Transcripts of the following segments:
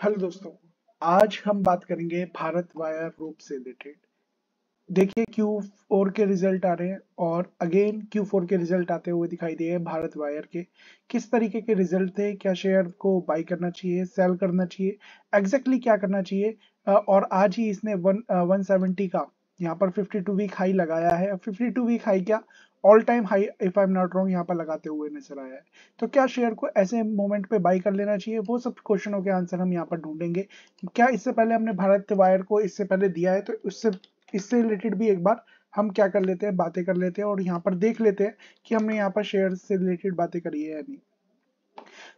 Hello दोस्तों, आज हम बात करेंगे भारत वायर ग्रुप से रिलेटेड देखिए Q4 के रिज़ल्ट आ रहे हैं और अगेन Q4 के रिज़ल्ट आते हुए दिखाई दिए भारत वायर के। किस तरीके के रिज़ल्ट थे, क्या शेयर को बाई करना चाहिए सेल करना चाहिए एग्जैक्टली क्या करना चाहिए? और आज ही इसने वन वन सेवेंटी का यहाँ पर 52 वीक हाई लगाया है। 52 वीक हाई क्या? All time high if I am not wrong यहाँ पर लगाते हुए नज़र आया है। तो क्या शेयर को ऐसे मोमेंट पे बाई कर लेना चाहिए? वो सब क्वेश्चनों के आंसर हम यहाँ पर ढूंढेंगे। क्या इससे पहले हमने भारत वायर को इससे पहले दिया है? तो उससे, इससे रिलेटेड भी एक बार हम क्या कर लेते हैं? बातें कर लेते हैं और यहाँ पर देख लेते हैं कि हमने यहाँ पर शेयर से रिलेटेड बातें करी है या नहीं।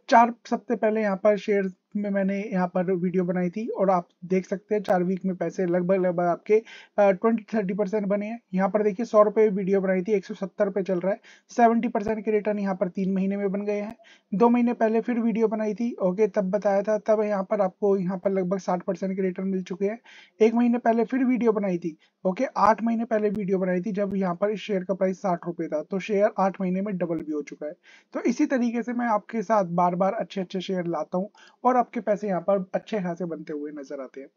चार सप्ताह पहले यहाँ पर शेयर में मैंने यहाँ पर वीडियो बनाई थी और आप देख सकते हैं, चार वीक में पैसे लगभग लगभग आपके ट्वेंटी थर्टी परसेंट बने हैं। यहाँ पर देखिए, सौ रुपए वीडियो बनाई थी, एक सौ सत्तर पे चल रहा है। सेवेंटी परसेंट के रिटर्न यहाँ पर तीन महीने में बन गए हैं। दो महीने पहले फिर वीडियो बनाई थी, ओके, तब बताया था, तब यहाँ पर आपको यहाँ पर लगभग साठ परसेंट के रिटर्न मिल चुके हैं। एक महीने पहले फिर वीडियो बनाई थी, ओके, आठ महीने पहले वीडियो बनाई थी, जब यहाँ पर इस शेयर का प्राइस साठ था तो शेयर आठ महीने में डबल भी हो चुका है। तो इसी तरीके से मैं आपके साथ बार बार अच्छे अच्छे शेयर लाता हूँ और आपके पैसे यहाँ पर अच्छे खासे बनते हुए नज़र आते हैं।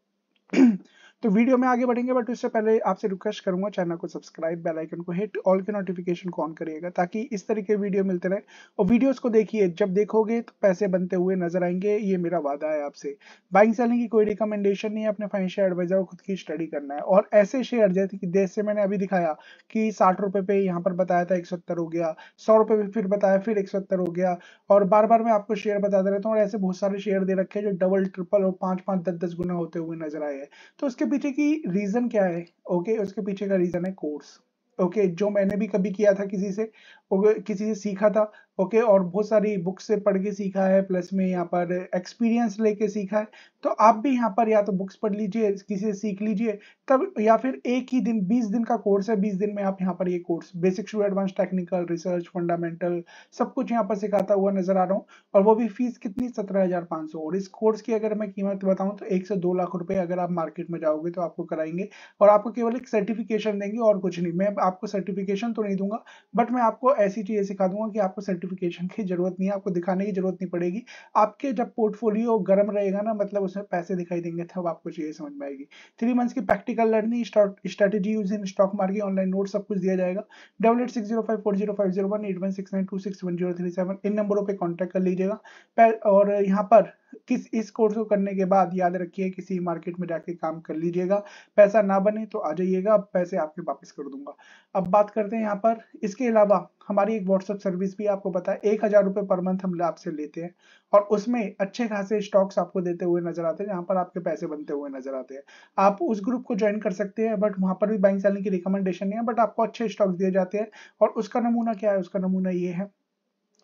तो वीडियो में आगे बढ़ेंगे, बट उससे पहले आपसे रिक्वेस्ट करूँगा, चैनल को सब्सक्राइब, बेल आइकन को हिट, ऑल के नोटिफिकेशन को ऑन करिएगा, ताकि इस तरह के वीडियो मिलते रहे। और वीडियोस को देखिए, जब देखोगे तो पैसे बनते हुए नज़र आएँगे, ये मेरा वादा है आपसे। बाइंग सेलिंग की कोई रिकमेंडेशन नहीं है, अपने फाइनेंशियल एडवाइजर को खुद की स्टडी करना है। और ऐसे शेयर जैसे कि देश से मैंने अभी दिखाया कि साठ रुपए पे यहाँ पर बताया था, एक सौ सत्तर हो गया, सौ रुपए पे फिर बताया, फिर एक सौ सत्तर हो गया। और बार बार मैं आपको शेयर बताते रहता हूँ, और ऐसे बहुत सारे शेयर दे रखे हैं, जो डबल ट्रिपल और पाँच पाँच, दस दस गुना होते हुए नज़र आए हैं। तो उसके पीछे की रीजन क्या है? ओके okay, उसके पीछे का रीजन है कोर्स ओके okay, जो मैंने भी कभी किया था किसी से किसी से सीखा था। ओके, और बहुत सारी बुक से पढ़ के सीखा है, प्लस में यहाँ पर एक्सपीरियंस लेके सीखा है। तो आप भी यहाँ पर या तो बुक्स पढ़ लीजिए, किसी से सीख लीजिए, तब या फिर एक ही दिन 20 दिन का कोर्स है 20 दिन में आप यहाँ पर ये course basic to advance technical research fundamental सब कुछ यहाँ पर सिखाता हुआ नज़र आ रहा हूँ। और वो भी फ़ीस कितनी? सत्रह और इस कोर्स की अगर मैं कीमत बताऊँ तो एक से दो लाख रुपए अगर आप मार्केट में जाओगे तो आपको कराएँगे। और आपको केवल एक सर्टिफिकेशन देंगे और कुछ नहीं। मैं आपको सर्टिफिकेशन तो नहीं दूँगा बट मैं आपको ऐसी चीज़ें सिखा दूँगा कि आपको सर्टिफिकेशन की ज़रूरत नहीं है, आपको दिखाने की ज़रूरत नहीं पड़ेगी। आपके जब पोर्टफोलियो गर्म रहेगा ना मतलब उसमें पैसे दिखाई देंगे, तब आपको चाहिए समझ में आएगी। थ्री मंथ्स की practical learning strategy use in stock market online note सब कुछ दिया जाएगा। Double eight six zero five four zero five zero one eight one six nine two six one zero three seven इन नंबरों पर contact कर लीजिएगा। और यहाँ पर किस, इस कोर्स को करने के बाद याद रखिए किसी मार्केट में जाके काम कर लीजिएगा। पैसा ना बने तो आ जाइएगा पैसे आपके वापस कर दूँगा। अब बात करते हैं यहाँ पर। इसके अलावा हमारी एक व्हाट्सएप सर्विस भी आपको पता एक हज़ार रुपए पर मंथ हम आपसे लेते हैं और उसमें अच्छे खासे स्टॉक्स आपको देते हुए नज़र आते हैं, जहाँ पर आपके पैसे बनते हुए नज़र आते हैं। आप उस ग्रुप को ज्वाइन कर सकते हैं बट वहाँ पर भी बैंक सेलिंग की रिकमेंडेशन नहीं है बट आपको अच्छे स्टॉक्स दिए जाते हैं और उसका नमूना क्या है? उसका नमूना ये है।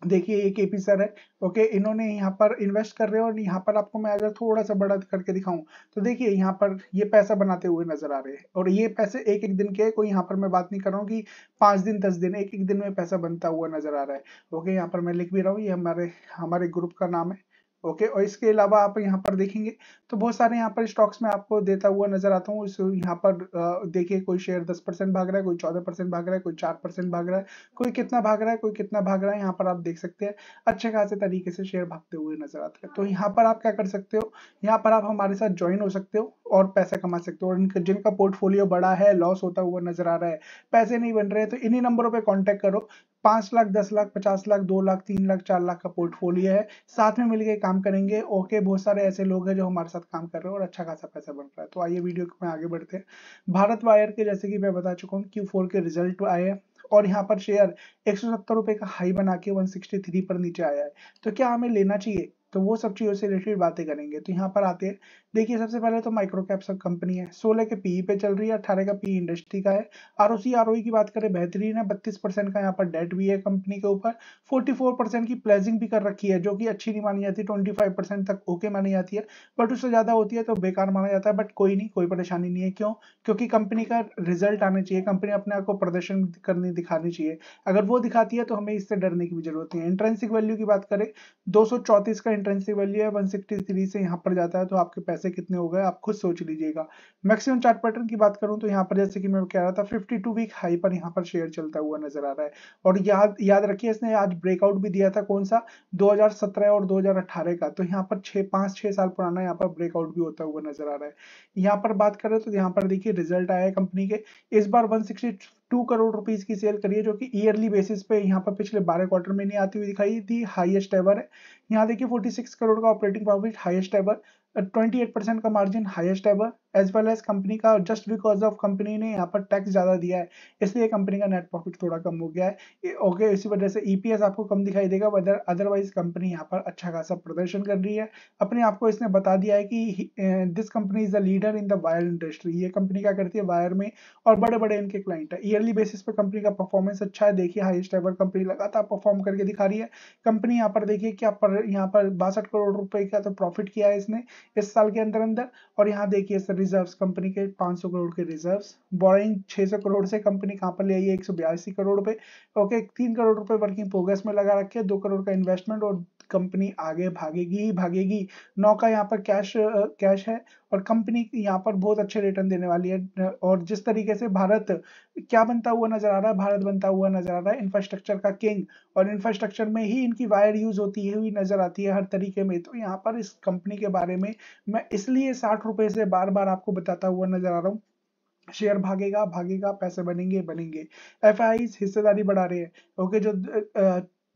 देखिए एक एपी सर है। ओके, इन्होंने यहाँ पर इन्वेस्ट कर रहे हैं और यहाँ पर आपको मैं अगर थोड़ा सा बड़ा करके दिखाऊँ तो देखिए, यहाँ पर ये पैसा बनाते हुए नज़र आ रहे हैं। और ये पैसे एक एक दिन के कोई यहाँ पर मैं बात नहीं कर रहा हूँ कि पाँच दिन, दस दिन, एक एक दिन में पैसा बनता हुआ नज़र आ रहा है। ओके, यहाँ पर मैं लिख भी रहा हूँ, ये हमारे हमारे ग्रुप का नाम है। ओके और इसके अलावा आप यहाँ पर देखेंगे तो बहुत सारे यहाँ पर स्टॉक्स में आपको देता हुआ नज़र आता हूँ। यहाँ पर देखिए, कोई शेयर दस परसेंट भाग रहा है, कोई चौदह परसेंट भाग रहा है, कोई चार परसेंट भाग रहा है, कोई कितना भाग रहा है, कोई कितना भाग रहा है, यहाँ पर आप देख सकते हैं, अच्छे खासे तरीके से शेयर भागते हुए नज़र आते हैं। तो यहाँ पर आप क्या कर सकते हो, यहाँ पर आप हमारे साथ ज्वाइन हो सकते हो और पैसा कमा सकते हो। और जिनका पोर्टफोलियो बड़ा है लॉस होता हुआ नज़र आ रहा है, पैसे नहीं बन रहे तो इन्हीं नंबरों पर कॉन्टेक्ट करो पाँच लाख, दस लाख, पचास लाख, दो लाख, तीन लाख, चार लाख का पोर्टफोलियो है। साथ में मिलकर काम करेंगे। ओके बहुत सारे ऐसे लोग हैं जो हमारे साथ काम कर रहे हैं और अच्छा खासा पैसा बन रहा है। तो आइए वीडियो में आगे बढ़ते हैं। भारत वायर के, जैसे कि मैं बता चुका हूँ क्यू फोर के रिज़ल्ट आए हैं और यहाँ पर शेयर एक सौ का हाई बना के 163 पर नीचे आया है। तो क्या हमें लेना चाहिए? तो वो सब चीज़ों से रिलेटेड बातें करेंगे। तो यहाँ पर आते हैं। देखिए, सबसे पहले तो माइक्रो कैप सब कंपनी है। सोलह के पीई पे चल रही है, अठारह का पी इंडस्ट्री का है। आर ओ की बात करें, बेहतरीन है। बत्तीस परसेंट का यहाँ पर डेट भी है कंपनी के ऊपर। फोर्टी फोर परसेंट की प्लेजिंग भी कर रखी है, जो कि अच्छी नहीं मानी जाती। ट्वेंटी फाइव परसेंट तक ओके मानी जाती है। बट उससे ज़्यादा होती है तो बेकार माना जाता है। बट कोई नहीं, कोई परेशानी नहीं है। क्यों? क्योंकि कंपनी का रिज़ल्ट आना चाहिए। कंपनी अपने आप को प्रदर्शन करनी, दिखानी चाहिए। अगर वो दिखाती है तो हमें इससे डरने की भी ज़रूरत है। इंट्रेंसिक वैल्यू की बात करें, दो का एंट्रेंसी वैल्यू है 163 से यहाँ पर जाता है तो आपके पैसे कितने हो गए, आप खुद सोच लीजिएगा। मैक्सिमम चार्ट पैटर्न की बात करूँ तो यहाँ पर जैसे कि मैं कह रहा था 52 वीक हाई पर यहाँ पर शेयर चलता हुआ नज़र आ रहा है। और याद याद रखिए, इसने आज ब्रेकआउट भी दिया था, कौन सा? 2017 और 2018 का। तो यहाँ पर छह पाँच छह साल पुराना यहाँ पर ब्रेकआउट भी होता हुआ नज़र आ रहा है। यहाँ पर बात करें तो यहाँ पर देखिए रिज़ल्ट आया है कंपनी के। इस बार वन टू करोड़ रुपीज़ की सेल करी है, जो कि ईयरली बेसिस पे यहाँ पर पिछले 12 क्वार्टर में नहीं आती हुई दिखाई थी हाईएस्ट एवर है। यहाँ देखिए 46 करोड़ का operating profit highest ever 28 percent का margin highest ever as well as company का जस्ट बिकॉज़ ऑफ़ कंपनी ने यहाँ पर टैक्स ज़्यादा दिया है, इसलिए कंपनी का नेट प्रॉफिट थोड़ा कम हो गया है। ओके इसी वजह से ईपीएस e आपको कम दिखाई देगा बदर अदरवाइज़ कंपनी यहाँ पर अच्छा खासा प्रदर्शन कर रही है। अपने आप को इसने बता दिया है कि this company is the leader in the wire industry ये कंपनी क्या करती है? वायर में और बड़े बड़े इनके क्लाइंट है। ईयरली बेसिस पर कंपनी का परफॉर्मेंस अच्छा है। देखिए हाईएस्ट एवर कंपनी लगातार परफॉर्म करके दिखा रही है। कंपनी यहाँ पर देखिए, क्या पर, यहाँ पर बासठ करोड़ रुपए का तो प्रॉफिट किया है इसने। इस साल के अंदर अंदर। और यहाँ देखिए सर रिज़र्व कंपनी के 500 करोड़ के रिजर्व्स बोरिंग 600 करोड़ से कंपनी कहाँ पर ले आई है? एक सौ बयासी करोड़ रुपए ओके तीन करोड़ रुपए वर्किंग प्रोग्रेस में लगा रखे दो करोड़ का इन्वेस्टमेंट और कंपनी आगे भागेगी ही भागेगी। नौ का यहाँ पर कैश कैश है और कंपनी यहाँ पर बहुत अच्छे रिटर्न देने वाली है। और जिस तरीके से भारत क्या बनता हुआ नज़र आ रहा है? भारत बनता हुआ नज़र आ रहा है इंफ्रास्ट्रक्चर का किंग और इंफ्रास्ट्रक्चर में ही इनकी वायर यूज़ होती हुई नज़र आती है हर तरीके में। तो यहाँ पर इस कंपनी के बारे में मैं इसलिए साठ रुपए से बार बार आपको बताता हुआ नज़र आ रहा हूँ। शेयर भागेगा भागेगा, पैसे बनेंगे बनेंगे। एफ़ हिस्सेदारी बढ़ा रहे हैं। ओके जो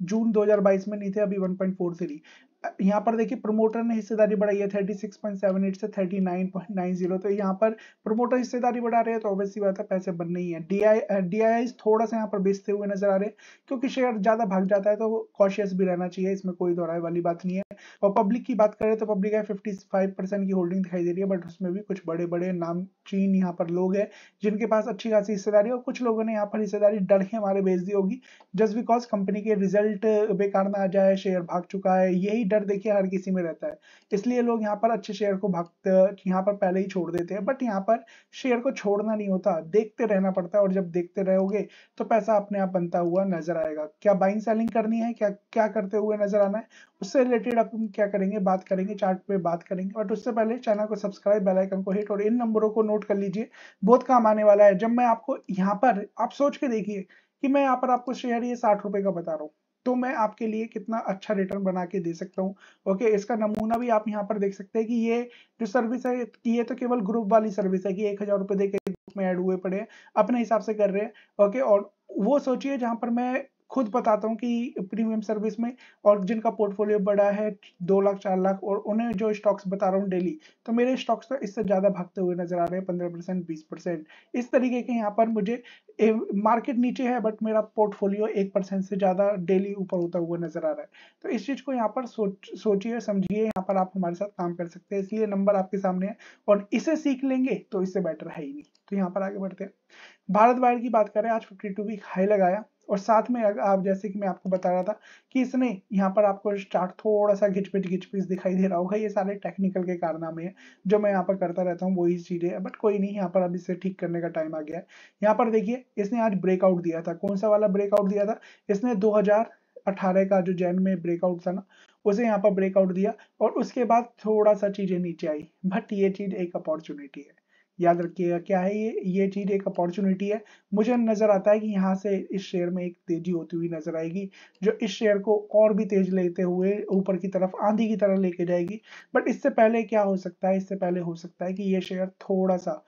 जून 2022 में नहीं थे अभी 1.43 यहाँ पर देखिए प्रमोटर ने हिस्सेदारी बढ़ाई है 36.78 से 39.90 तो यहाँ पर प्रमोटर हिस्सेदारी बढ़ा रहे हैं तो ऑब्वियसली बात है पैसे बनने ही। है डीआई डीआई थोड़ा सा यहाँ पर बेचते हुए नज़र आ रहे हैं क्योंकि शेयर ज़्यादा भाग जाता है तो कॉशियस भी रहना चाहिए, इसमें कोई दोहराए वाली बात नहीं है। और पब्लिक की बात करें तो पब्लिक है फिफ्टी की होल्डिंग दिखाई दे रही है बट उसमें भी कुछ बड़े बड़े नाम चीन यहाँ पर लोग है जिनके पास अच्छी खासी हिस्सेदारी और कुछ लोगों ने यहाँ पर हिस्सेदारी डर के हमारे बेच दी होगी। जस्ट बिकॉज़ कंपनी के रिज़ल्ट बेकार में आ जाए शेयर भाग चुका है, यही डर देखिए हर किसी में रहता है। इसलिए लोग यहाँ पर अच्छे शेयर को भागते यहाँ पर पहले ही छोड़ देते हैं बट यहाँ पर शेयर को छोड़ना नहीं होता, देखते रहना पड़ता है और जब देखते रहोगे तो पैसा अपने आप बनता हुआ नज़र आएगा। क्या बाइंग सेलिंग करनी है? क्या क्या करते हुए नज़र आना है? उससे रिलेटेड अपन क्या करेंगे? बात करेंगे चार्ट पे बात करेंगे बट उससे पहले चैनल को सब्सक्राइब बेल आइकन को हिट और इन नंबरों को नोट कर लीजिए। बहुत काम आने वाला है। जब मैं आपको यहाँ पर, आप सोच के देखिए कि मैं यहाँ पर आपको शेयर ये साठ रुपए का बता रहा हूँ। तो मैं आपके लिए कितना अच्छा रिटर्न बना के दे सकता हूँ। ओके इसका नमूना भी आप यहाँ पर देख सकते हैं कि ये जो सर्विस है ये तो केवल ग्रुप वाली सर्विस है कि एक हज़ार रुपए दे के ग्रुप में ऐड हुए पड़े अपने हिसाब से कर रहे हैं। ओके और वो सोचिए जहाँ पर मैं खुद बताता हूँ कि प्रीमियम सर्विस में और जिनका पोर्टफोलियो बड़ा है, दो लाख, चार लाख और उन्हें जो स्टॉक्स बता रहा हूँ डेली तो मेरे स्टॉक्स तो इससे ज़्यादा भागते हुए नज़र आ रहे हैं, पंद्रह परसेंट बीस परसेंट इस तरीके के यहाँ पर मुझे मार्केट नीचे है बट मेरा पोर्टफोलियो एक परसेंट से ज़्यादा डेली ऊपर होता हुआ नज़र आ रहा है। तो इस चीज़ को यहाँ पर सोच, सोचिए, समझिए, यहाँ पर आप हमारे साथ काम कर सकते हैं। इसलिए नंबर आपके सामने है और इसे सीख लेंगे तो इससे बेटर है ही नहीं। तो यहाँ पर आगे बढ़ते हैं। भारत वायर की बात करें, आज फिफ्टी टू वीक हाई लगाया। और साथ में आप जैसे कि मैं आपको बता रहा था कि इसने यहाँ पर आपको स्टार्ट थोड़ा सा घिचपिच घिचपिच दिखाई दे रहा होगा। ये सारे टेक्निकल के कारनामे हैं, जो मैं यहाँ पर करता रहता हूँ, वही चीज़ें है। बट कोई नहीं, यहाँ पर अब इसे ठीक करने का टाइम आ गया है। यहाँ पर देखिए, इसने आज ब्रेकआउट दिया था। कौन सा वाला ब्रेकआउट दिया था? इसने दो अठारह का जो जैन में ब्रेकआउट था ना, उसे यहाँ पर ब्रेकआउट दिया और उसके बाद थोड़ा सा चीज़ें नीचे आई। बट ये चीज़ एक अपॉर्चुनिटी है। याद रखिएगा, क्या है ये ये चीज़ एक अपॉर्चुनिटी है। मुझे नज़र आता है कि यहाँ से इस शेयर में एक तेज़ी होती हुई नज़र आएगी, जो इस शेयर को और भी तेज लेते हुए ऊपर की तरफ़, आंधी की तरह लेके जाएगी। बट इससे पहले क्या हो सकता है, इससे पहले हो सकता है कि ये शेयर थोड़ा सा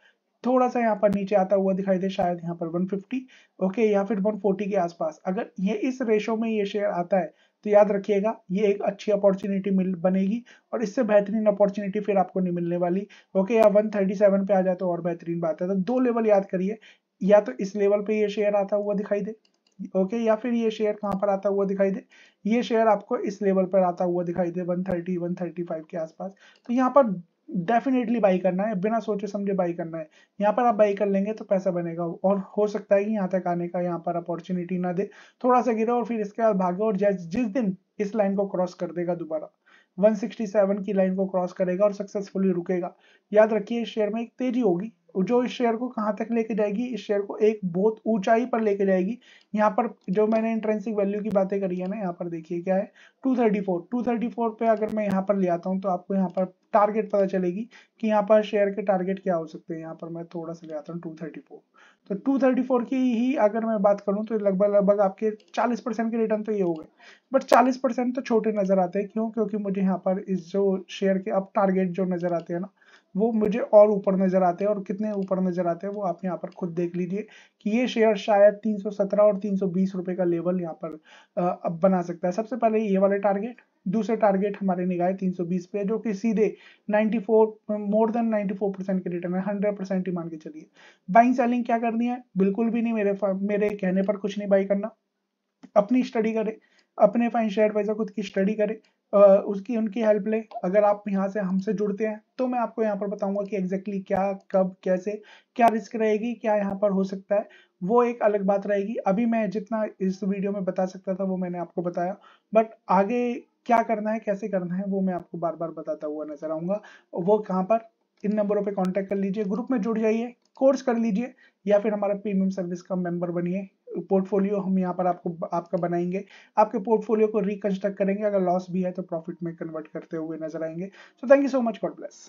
थोड़ा सा यहाँ पर नीचे आता हुआ दिखाई दे, शायद यहाँ पर 150 ओके या फिर 140 के आसपास। अगर ये इस रेशो में ये शेयर आता है तो याद रखिएगा, ये एक अच्छी अपॉर्चुनिटी मिल, बनेगी और इससे बेहतरीन अपॉर्चुनिटी फिर आपको नहीं मिलने वाली। ओके या 137 पे आ जाए तो और बेहतरीन बात है। तो दो लेवल याद करिए, या तो इस लेवल पे ये शेयर आता हुआ दिखाई दे ओके या फिर ये शेयर कहाँ पर आता हुआ दिखाई दे, ये शेयर आपको इस लेवल पर आता हुआ दिखाई दे 130 135 के आसपास। तो यहाँ पर डेफिनेटली बाई करना है, बिना सोचे समझे बाई करना है। यहाँ पर आप बाई कर लेंगे तो पैसा बनेगा। और हो सकता है कि यहाँ तक आने का यहाँ पर अपॉर्चुनिटी ना दे। थोड़ा सा गिरा और फिर इसके बाद भागे और जिस दिन इस लाइन को क्रॉस कर देगा दोबारा। 167 की लाइन को क्रॉस करेगा और सक्सेसफुली रुकेगा। याद रखिए शेयर में एक तेज़ी होगी। जो इस शेयर को कहाँ तक लेके जाएगी, इस शेयर को एक बहुत ऊंचाई पर लेके जाएगी। यहाँ पर जो मैंने इंट्रेंसिक वैल्यू की बातें करी है ना, यहाँ पर देखिए क्या है 234 234 पे अगर मैं यहाँ पर ले आता हूँ तो आपको यहाँ पर टारगेट पता चलेगी कि यहाँ पर शेयर के टारगेट क्या हो सकते हैं। यहाँ पर मैं थोड़ा सा ले आता हूँ 234 तो 234 की ही अगर मैं बात करूँ तो लगभग लगभग आपके 40 परसेंट के रिटर्न तो ये हो गए। बट 40 परसेंट तो छोटे नज़र आते हैं। क्यों? क्योंकि मुझे यहाँ पर इस जो शेयर के अब टारगेट जो नज़र आते हैं ना वो मुझे और ऊपर नज़र आते हैं और कितने ऊपर नज़र आते हैं वो आप यहाँ पर खुद देख लीजिए कि ये शेयर शायद 317 और 320 रुपए का लेवल यहाँ पर अब बना सकता है। सबसे पहले ये वाले टारगेट, दूसरे टारगेट हमारे निगाह 320 पे जो कि सीधे 94 मोर देन 94 परसेंट के रिटर्न है 100 परसेंट ही मान के चलिए। बाइंग सेलिंग क्या करनी है? बिल्कुल भी नहीं, मेरे मेरे कहने पर कुछ नहीं बाई करना। अपनी स्टडी करे, अपने फाइन शेयर एडवाइजर खुद की स्टडी करे उसकी उनकी हेल्प ले। अगर आप यहाँ से हमसे जुड़ते हैं तो मैं आपको यहाँ पर बताऊँगा कि एग्जैक्टली क्या, कब, कैसे, क्या रिस्क रहेगी, क्या यहाँ पर हो सकता है। वो एक अलग बात रहेगी। अभी मैं जितना इस वीडियो में बता सकता था, वो मैंने आपको बताया। बट आगे क्या करना है, कैसे करना है, वो मैं आपको बार बार बताता हुआ नज़र आऊँगा। वो कहाँ पर? इन नंबरों पे कांटेक्ट कर लीजिए। ग्रुप में जुड़ जाइए। कोर्स कर लीजिए। या फिर हमारा प्रीमियम सर्विस का मेंबर बनिए। पोर्टफोलियो हम यहाँ पर आपको, आपका बनाएँगे। आपके पोर्टफोलियो को रिकंस्ट्रक्ट करेंगे। अगर लॉस भी है तो प्रॉफिट में कन्वर्ट करते हुए नज़र आएँगे। So thank you so much God bless